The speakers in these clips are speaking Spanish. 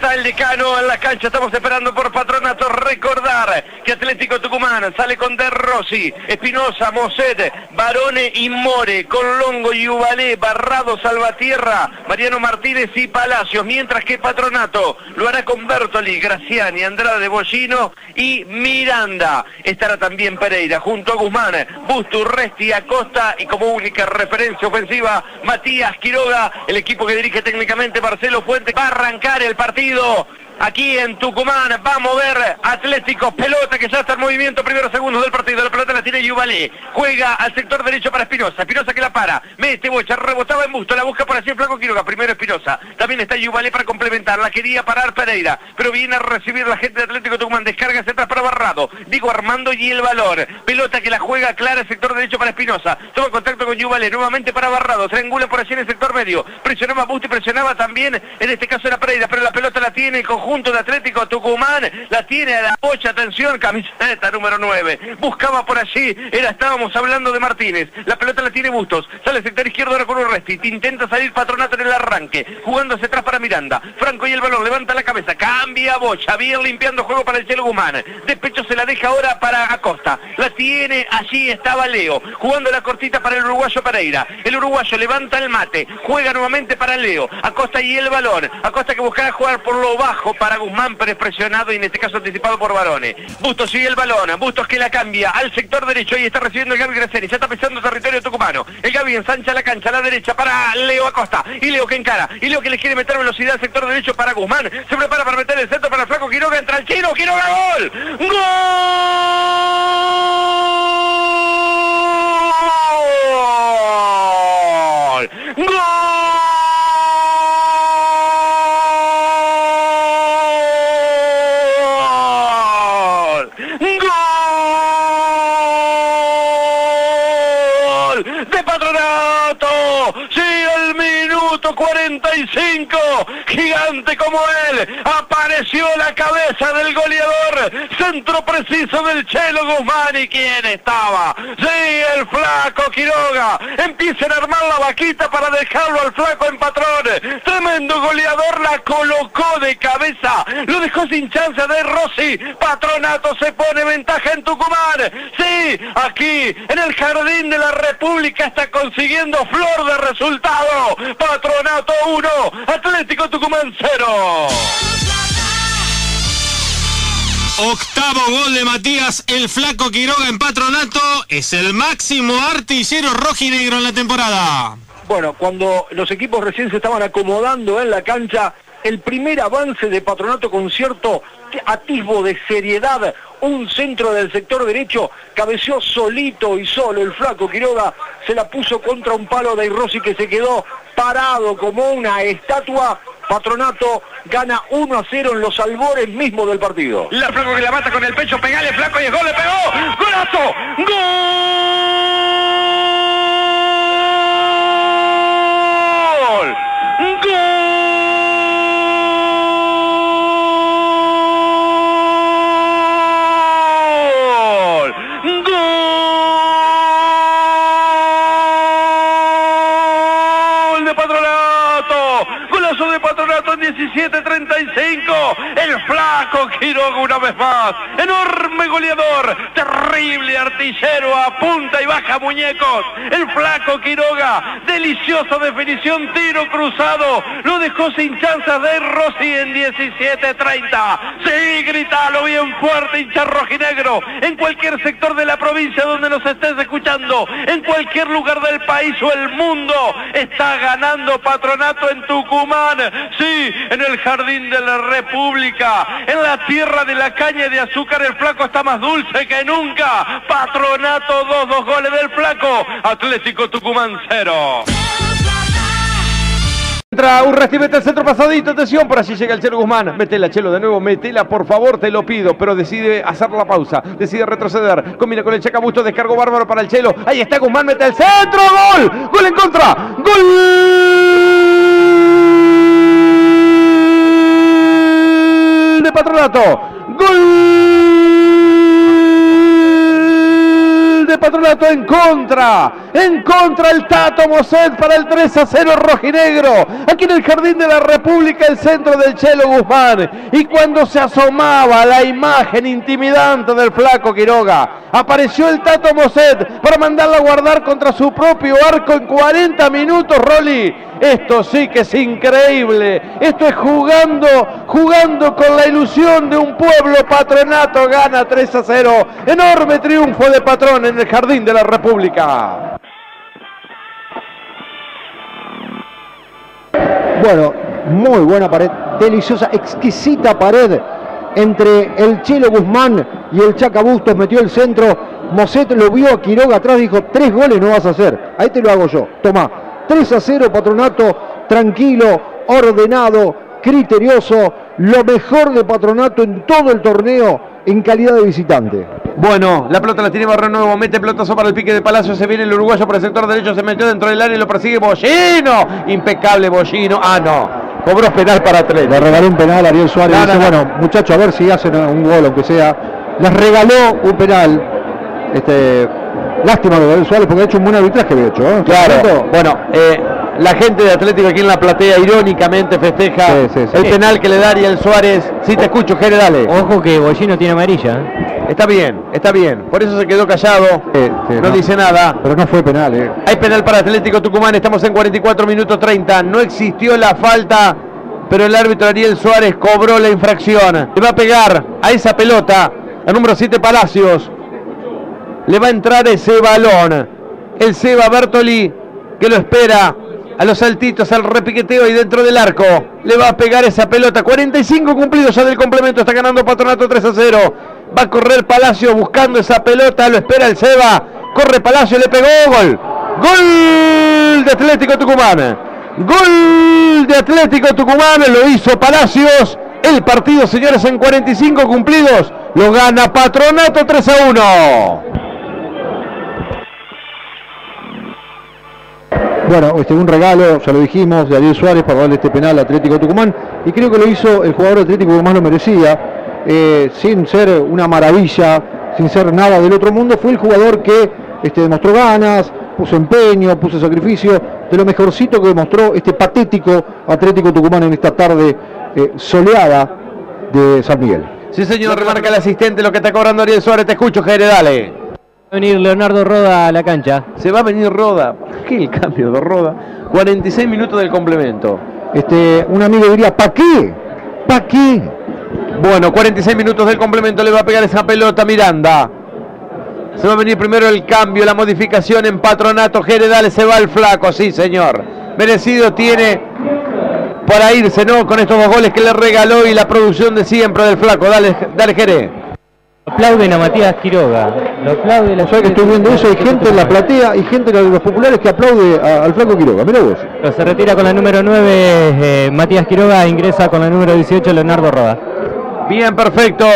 Está el decano en la cancha, estamos esperando por patronato. Recordar que Atlético Tucumán sale con De Rossi, Espinosa, Moset, Barone y More, con Longo y Ubalé, Barrado, Salvatierra, Mariano Martínez y Palacios. Mientras que patronato lo hará con Bertoli, Graciani, Andrade Bollino y Miranda. Estará también Pereira junto a Guzmán, Bustu, Resti, Acosta y como única referencia ofensiva, Matías Quiroga, el equipo que dirige técnicamente Marcelo Fuente. Va a arrancar el partido partido aquí en Tucumán. Va a mover Atlético, pelota que ya está en movimiento, primeros segundos del partido. La pelota la tiene Yuvalé. Juega al sector derecho para Espinosa. Espinosa que la para. Mete bocha, rebotaba en busto. La busca por así el flaco Quiroga. Primero Espinosa. También está Yuvalé para complementar. La quería parar Pereira. Pero viene a recibir la gente de Atlético Tucumán. Descarga hacia atrás para Barrado. Digo Armando y el valor. Pelota que la juega clara, sector derecho para Espinosa. Toma contacto con Yuvalé. Nuevamente para Barrado. Triangula por allí en el sector medio. Presionaba Busto y presionaba también. En este caso era Pereira. Pero la pelota la tiene el conjunto de Atlético Tucumán, la tiene a la bocha, atención, camiseta número 9, buscaba por allí, era, estábamos hablando de Martínez, la pelota la tiene Bustos, sale sector izquierdo ahora con un resti, intenta salir Patronato en el arranque, jugando hacia atrás para Miranda, Franco y el balón, levanta la cabeza, cambia bocha, bien limpiando juego para el Chelo Guzmán, despecho se la deja ahora para Acosta, la tiene, allí estaba Leo, jugando la cortita para el uruguayo Pereira, el uruguayo levanta el mate, juega nuevamente para Leo, Acosta y el balón, Acosta que buscará jugar por lo bajo para Guzmán, pero es presionado y en este caso anticipado por Barone. Bustos sigue el balón, Bustos que la cambia al sector derecho y está recibiendo el Gaby Graceni, ya está pisando territorio tucumano. El Gaby ensancha la cancha a la derecha para Leo Acosta y Leo que encara y Leo que le quiere meter velocidad al sector derecho para Guzmán. Se prepara para meter el centro para el flaco Quiroga, entra el chino, Quiroga gol. ¡Gol! 45. Gigante como él. Apareció la cabeza del goleador. Centro preciso del Chelo Guzmán. ¿Y quién estaba? Sí, el flaco Quiroga. Empiezan a armar la vaquita para dejarlo al flaco en patrón. Tremendo goleador. La colocó de cabeza. Lo dejó sin chance de Rossi. Patronato se pone ventaja en Tucumán. Sí, aquí en el jardín de la República está consiguiendo flor de resultado. Patronato 1, Atlético Tucumán 0. Octavo gol de Matías, el flaco Quiroga en Patronato, es el máximo artillero rojinegro en la temporada. Bueno, cuando los equipos recién se estaban acomodando en la cancha, el primer avance de Patronato con cierto atisbo de seriedad, un centro del sector derecho, cabeció solito y solo, el flaco Quiroga se la puso contra un palo de Rossi que se quedó parado como una estatua, Patronato gana 1 a 0 en los albores mismos del partido. La flaco que la mata con el pecho, pegale flaco y el gol le pegó, golazo, gol, Golazo de Patronato en 17-35. El flaco Quiroga una vez más. Enorme goleador. Terrible artillero. Apunta y baja muñecos. El flaco Quiroga. Deliciosa definición. Tiro cruzado. Lo dejó sin chances de Rossi en 17-30. Sí, gritalo bien fuerte, hincha rojinegro. En cualquier sector de la provincia donde nos estés escuchando. En cualquier lugar del país o el mundo. Está ganando Patronato en Tucumán. Sí, en el jardín de la República. En la tierra de la caña de azúcar el flaco está más dulce que nunca. Patronato 2, dos goles del flaco. Atlético Tucumán 0. Entra un resti, mete el centro pasadito, atención, por allí llega el Chelo Guzmán. Metela, Chelo, de nuevo, metela, por favor, te lo pido. Pero decide hacer la pausa, decide retroceder. Combina con el Chacabusto, descargo bárbaro para el Chelo. Ahí está Guzmán, mete el centro, gol, gol en contra, gol Patronato, gol de Patronato en contra. En contra el Tato Moset para el 3 a 0 rojinegro. Aquí en el Jardín de la República, el centro del Chelo Guzmán. Y cuando se asomaba la imagen intimidante del flaco Quiroga, apareció el Tato Moset para mandarla a guardar contra su propio arco en 40 minutos, Rolly. Esto sí que es increíble. Esto es jugando, jugando con la ilusión de un pueblo. Patronato gana 3 a 0. Enorme triunfo de Patrón en el Jardín de la República. Bueno, muy buena pared, deliciosa, exquisita pared entre el Chelo Guzmán y el Chaca Bustos, metió el centro, Moset lo vio a Quiroga atrás, dijo, tres goles no vas a hacer, ahí te lo hago yo, toma, 3 a 0 Patronato, tranquilo, ordenado, criterioso, lo mejor de Patronato en todo el torneo en calidad de visitante. Bueno, la pelota la tiene Barrio Nuevo, mete pelotazo para el pique de Palacio, se viene el uruguayo por el sector derecho, se metió dentro del área y lo persigue Bollino, impecable Bollino, ah no, cobró penal para tres. Le regaló un penal a Ariel Suárez, dice, bueno, muchachos, a ver si hacen un gol, aunque sea. Les regaló un penal, este, lástima de Ariel Suárez porque ha hecho un buen arbitraje, de hecho. ¿eh? Claro, bueno, eh, la gente de Atlético aquí en la platea irónicamente festeja Sí, sí, sí. el penal que le da Ariel Suárez. Si te escucho, Jere, dale. Ojo que Bollino tiene amarilla. ¿eh? Está bien, está bien. Por eso se quedó callado. Sí, sí, no, no. dice nada. Pero no fue penal, ¿eh? Hay penal para Atlético Tucumán, estamos en 44 minutos 30. No existió la falta, pero el árbitro Ariel Suárez cobró la infracción. Le va a pegar a esa pelota, a número 7 Palacios. Le va a entrar ese balón. El Seba Bertoli, que lo espera a los saltitos, al repiqueteo y dentro del arco. Le va a pegar esa pelota. 45 cumplidos ya del complemento. Está ganando Patronato 3 a 0. Va a correr Palacio buscando esa pelota. Lo espera el Seba. Corre Palacio, le pegó. Gol. Gol de Atlético Tucumán. Gol de Atlético Tucumán. Lo hizo Palacios. El partido, señores, en 45 cumplidos. Lo gana Patronato 3 a 1. Bueno, este, un regalo, ya lo dijimos, de Ariel Suárez para darle este penal al Atlético Tucumán. Y creo que lo hizo el jugador Atlético más lo merecía. eh, sin ser una maravilla, sin ser nada del otro mundo. Fue el jugador que este, demostró ganas, puso empeño, puso sacrificio. De lo mejorcito que demostró este patético Atlético Tucumán en esta tarde eh, soleada de San Miguel. Sí, señor, remarca el asistente lo que está cobrando Ariel Suárez. Te escucho, Jere, dale. Va a venir Leonardo Roda a la cancha. Se va a venir Roda. ¿Por qué el cambio de Roda? 46 minutos del complemento. Este, un amigo diría, ¿para qué? ¿Para qué? Bueno, 46 minutos del complemento. Le va a pegar esa pelota Miranda. Se va a venir primero el cambio, la modificación en patronato. Jere, dale, se va el flaco. Sí, señor. Merecido tiene para irse, ¿no? Con estos dos goles que le regaló y la producción de siempre del flaco. Dale, dale, Jere. Aplauden a Matías Quiroga. Lo aplaude la O sea que estoy viendo eso, hay gente en la platea y gente de los populares que aplaude a- al flaco Quiroga. Mira vos. Pero se retira con la número 9 eh, Matías Quiroga, ingresa con la número 18 Leonardo Roda. Bien, perfecto.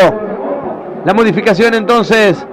La modificación entonces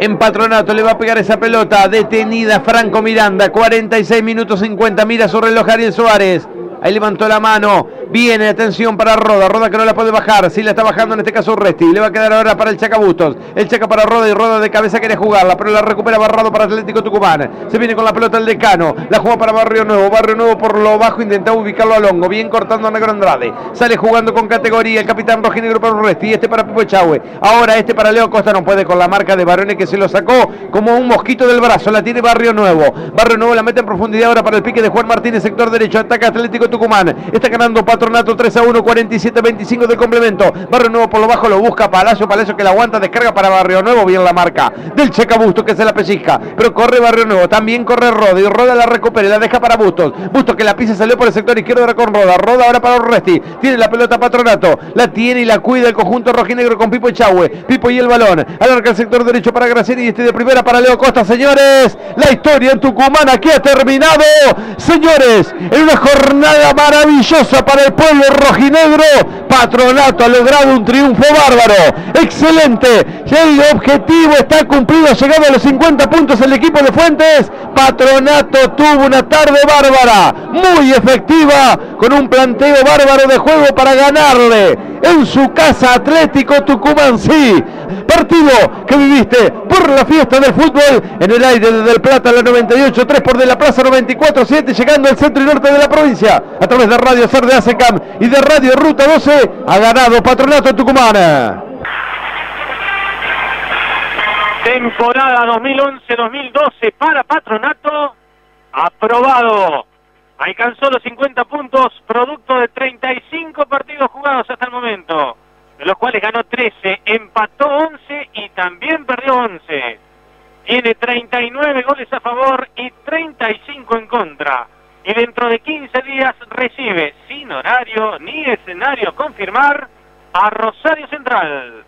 en patronato le va a pegar esa pelota detenida Franco Miranda. 46 minutos 50. Mira su reloj Ariel Suárez. Ahí levantó la mano. Viene, atención para Roda. Roda que no la puede bajar. Sí la está bajando en este caso Urresti. Le va a quedar ahora para el Chaca Bustos. El Chaca para Roda y Roda de cabeza quiere jugarla. Pero la recupera Barrado para Atlético Tucumán. Se viene con la pelota el decano. La juega para Barrio Nuevo. Barrio Nuevo por lo bajo intenta ubicarlo a Longo. Bien cortando a Negro Andrade. Sale jugando con categoría. El capitán rojinegro para Urresti. Este para Pipo Echagüe. Ahora este para Leo Costa. No puede con la marca de Barone que se lo sacó como un mosquito del brazo. La tiene Barrio Nuevo. Barrio Nuevo la mete en profundidad ahora para el pique de Juan Martínez, sector derecho. Ataca Atlético Tucumán. Está ganando Patronato 3 a 1, 47-25 del complemento. Barrio Nuevo por lo bajo lo busca Palacio. Palacio que la aguanta. Descarga para Barrio Nuevo. Bien la marca del Checa Bustos que se la pellizca. Pero corre Barrio Nuevo. También corre Roda. Y Roda la recupera y la deja para Bustos. Bustos que la pisa salió por el sector izquierdo ahora con Roda. Roda ahora para Orresti. Tiene la pelota Patronato. La tiene y la cuida el conjunto rojinegro con Pipo Echagüe. Pipo y el balón. Alarga el sector derecho para Graciani y este de primera para Leo Costa. Señores, la historia en Tucumán aquí ha terminado. Señores, en una jornada maravillosa para el pueblo rojinegro. Patronato ha logrado un triunfo bárbaro. Excelente. El objetivo está cumplido. Ha llegado a los 50 puntos el equipo de Fuentes. Patronato tuvo una tarde bárbara. Muy efectiva. Con un planteo bárbaro de juego para ganarle. En su casa Atlético Tucumán sí. Partido que viviste por la fiesta del fútbol en el aire de Del Plata, la 98.3 por de la Plaza 94.7, llegando al centro y norte de la provincia. A través de Radio Ser de Asecam y de Radio Ruta 12, ha ganado Patronato Tucumán. Temporada 2011-2012 para Patronato. Aprobado. Alcanzó los 50 puntos, producto de 35 partidos jugados hasta el momento, de los cuales ganó 13, empató 11 y también perdió 11. Tiene 39 goles a favor y 35 en contra. Y dentro de 15 días recibe, sin horario ni escenario confirmar, a Rosario Central.